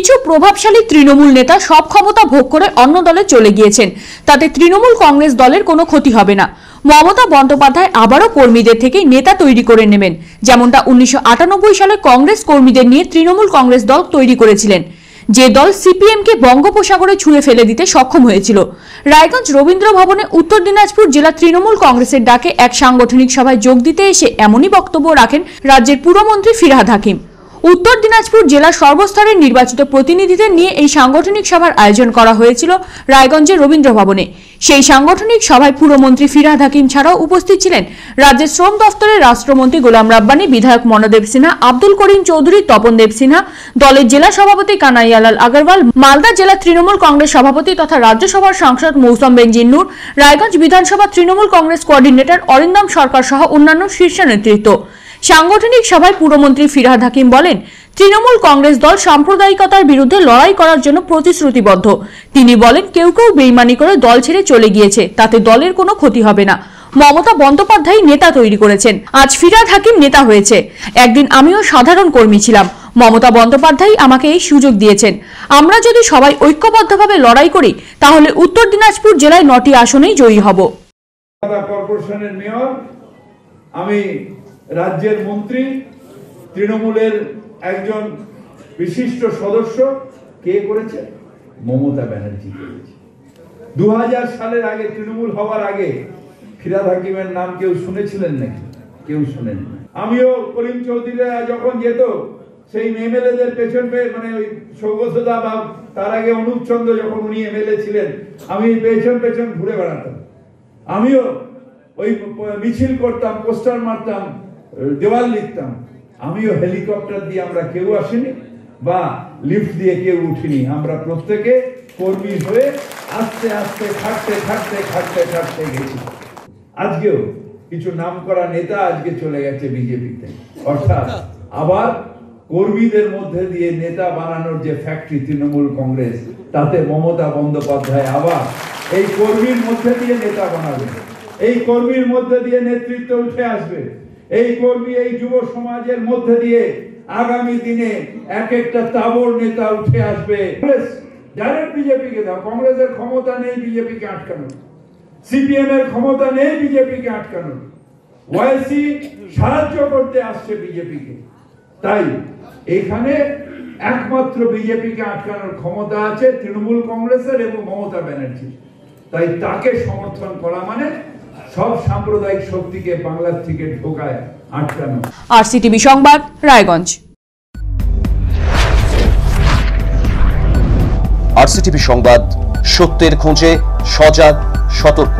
কিছু প্রভাবশালী তৃণমূল নেতা সব ক্ষমতা ভোগ করে অন্য দলে চলে গিয়েছেন। তাতে তৃণমূল কংগ্রেস দলের কোনো ক্ষতি হবে না। মমতা বন্দ্যোপাধ্যায় আবারও কর্মীদের থেকেই নেতা তৈরি করে নেবেন যেমনটা উনিশশো আটানব্বই সালে কংগ্রেস কর্মীদের নিয়ে তৃণমূল কংগ্রেস দল তৈরি করেছিলেন। যে দল সিপিএমকে বঙ্গোপসাগরে ছুঁড়ে ফেলে দিতে সক্ষম হয়েছিল। রায়গঞ্জ রবীন্দ্র ভবনে উত্তর দিনাজপুর জেলা তৃণমূল কংগ্রেসের ডাকে এক সাংগঠনিক সভায় যোগ দিতে এসে এমনই বক্তব্য রাখেন রাজ্যের পুরমন্ত্রী ফিরহাদ হাকিম। উত্তর দিনাজপুর জেলার সর্বস্তরের নির্বাচিত প্রতিনিধিদের নিয়ে এই সাংগঠনিক সভার আয়োজন করা হয়েছিল রায়গঞ্জের রবীন্দ্র ভবনে। সেই সাংগঠনিক সভায় পুরমন্ত্রী ফিরাদ হাকিম ছাড়াও উপস্থিত ছিলেন রাজ্যের শ্রম দফতরের রাষ্ট্রমন্ত্রী গোলাম রাব্বানি, বিধায়ক মনোদেব সিনহা, আব্দুল করিম চৌধুরী, তপনদেব সিনহা, দলের জেলা সভাপতি কানাইয়ালাল আগরওয়াল, মালদা জেলা তৃণমূল কংগ্রেস সভাপতি তথা রাজ্যসভার সাংসদ মৌসম বেঞ্জিন্নুর রায়গঞ্জ বিধানসভা তৃণমূল কংগ্রেস কোঅর্ডিনেটর অরিন্দম সরকার সহ অন্যান্য শীর্ষ নেতৃত্ব। সাংগঠনিক সভায় পুরমন্ত্রী ফিরহাদ হাকিম বলেন, তৃণমূল কংগ্রেস দল সাম্প্রদায়িকতার বিরুদ্ধে লড়াই করার জন্য প্রতিশ্রুতিবদ্ধ। তিনি বলেন, কেউ কেউ বেইমানি করে দল ছেড়ে চলে গিয়েছে, তাতে দলের কোনো ক্ষতি হবে না। মমতা বন্দ্যোপাধ্যায় নেতা তৈরি করেছেন, আজ ফিরাদ হাকিম নেতা হয়েছে। একদিন আমিও সাধারণ কর্মী ছিলাম। মমতা বন্দ্যোপাধ্যায় আমাকে এই সুযোগ দিয়েছেন। আমরা যদি সবাই ঐক্যবদ্ধভাবে লড়াই করি, তাহলে উত্তর দিনাজপুর জেলায় নটি আসনেই জয়ী হব। আমি রাজ্যের মন্ত্রী তৃণমূলের একজন বিশিষ্ট সদস্য কে করেছে? মমতা ব্যানার্জি করেছে। দু হাজার সালের আগে তৃণমূল হওয়ার আগে ফিরাদ হাকিমের নাম কেউ শুনেছিলেন নাকি? কেউ শুনেন আমিও করিম চৌধুরীরা যখন যেত, সেই এমএলএদের পেছন পেয়ে মানে ওই সৌগতদা বা তার আগে অনুপ চন্দ্র যখন উনি এমএলএ ছিলেন, আমি পেছন পেছন ঘুরে বেড়াতাম। আমিও ওই মিছিল করতাম, পোস্টার মারতাম দেওয়াল লিখতাম। আমিও হেলিকপ্টার দিয়ে আমরা কেউ আসিনি বা লিফট দিয়ে কেউ উঠিনি। আমরা প্রত্যেকে কর্মী হয়ে আস্তে আস্তে, খাটতে খাটতে খাটতে খাটতে গেছি। আজকেও কিছু নাম করা নেতা আজকে চলে গেছে বিজেপিতে। অর্থাৎ আবার কর্মীদের মধ্যে দিয়ে নেতা বানানোর যে ফ্যাক্টরি তৃণমূল কংগ্রেস, তাতে মমতা বন্দ্যোপাধ্যায় আবার এই কর্মীর মধ্যে দিয়ে নেতা বানাবে। এই কর্মীর মধ্যে দিয়ে নেতৃত্ব উঠে আসবে। এই কর্মী, এই যুব সমাজের মধ্যে দিয়ে আগামী দিনে এক একটা তাবর নেতা উঠে আসবে। ডাইরেক্ট বিজেপিকে দাও। কংগ্রেসের ক্ষমতা নেই বিজেপিকে সিপিএম এর ক্ষমতা নেই বিজেপিকে ওয়াইসি সাহায্য করতে আসছে বিজেপিকে। তাই এখানে একমাত্র বিজেপিকে আটকানোর ক্ষমতা আছে তৃণমূল কংগ্রেসের এবং মমতা ব্যানার্জির। তাই তাকে সমর্থন করা মানে সব সাম্প্রদায়িক শক্তিকে বাংলার থেকে ঢোকায় আটকানো। আর সিটিভি সংবাদ রায়গঞ্জ। আরসিটিভি সংবাদ সত্যের খোঁজে সজাগ সতর্ক।